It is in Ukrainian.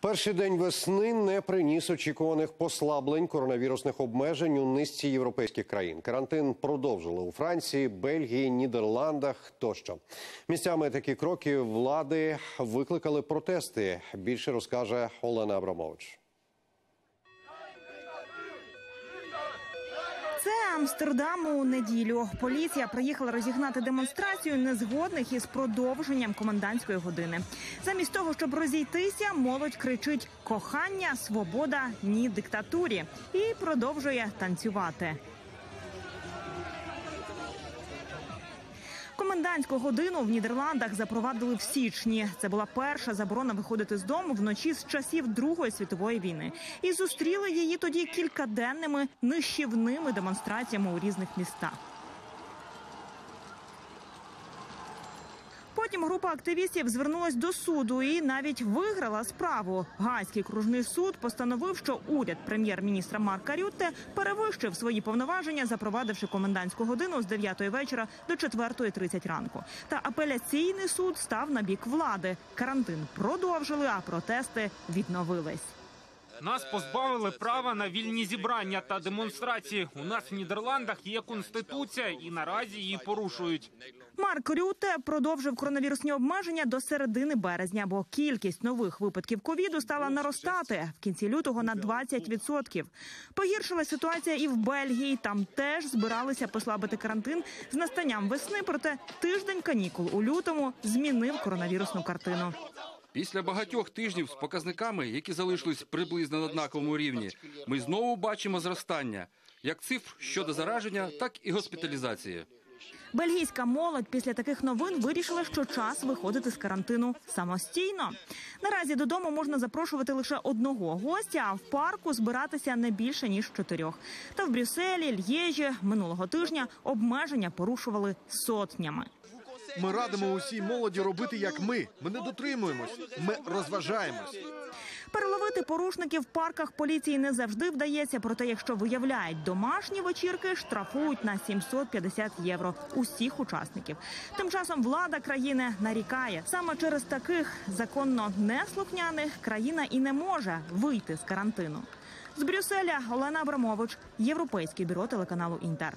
Перший день весни не приніс очікуваних послаблень коронавірусних обмежень у низці європейських країн. Карантин продовжили у Франції, Бельгії, Нідерландах тощо. Місцями такі кроки влади викликали протести. Більше розкаже Олена Абрамович. Це Амстердам у неділю. Поліція приїхала розігнати демонстрацію незгодних із продовженням комендантської години. Замість того, щоб розійтися, молодь кричить кохання, свобода, ні диктатурі і продовжує танцювати. Комендантську годину в Нідерландах запровадили в січні. Це була перша заборона виходити з дому вночі з часів Другої світової війни. І зустріли її тоді кількаденними нищівними демонстраціями у різних містах. Потім група активістів звернулась до суду і навіть виграла справу. Гаазький кружний суд постановив, що уряд прем'єр-міністра Марка Рютте перевищив свої повноваження, запровадивши комендантську годину з 9 вечора до 4.30 ранку. Та апеляційний суд став на бік влади. Карантин продовжили, а протести відновились. Нас позбавили права на вільні зібрання та демонстрації. У нас в Нідерландах є конституція, і наразі її порушують. Марк Рюте продовжив коронавірусні обмеження до середини березня, бо кількість нових випадків ковіду стала наростати в кінці лютого на 20%. Погіршила ситуація і в Бельгії. Там теж збиралися послабити карантин з настанням весни. Проте тиждень канікул у лютому змінив коронавірусну картину. Після багатьох тижнів з показниками, які залишились приблизно на однаковому рівні, ми знову бачимо зростання як цифр щодо зараження, так і госпіталізації. Бельгійська молодь після таких новин вирішила, що час виходити з карантину самостійно. Наразі додому можна запрошувати лише одного гостя, а в парку збиратися не більше ніж чотирьох. Та в Брюсселі, Л'єжі минулого тижня обмеження порушували сотнями. Ми радимо усій молоді робити як ми. Ми не дотримуємось. Ми розважаємось. Переловити порушників в парках поліції не завжди вдається. Проте, якщо виявляють домашні вечірки, штрафують на 750 євро усіх учасників. Тим часом влада країни нарікає саме через таких законно неслухняних країна і не може вийти з карантину. З Брюсселя Олена Абрамович, Європейське бюро телеканалу Інтер.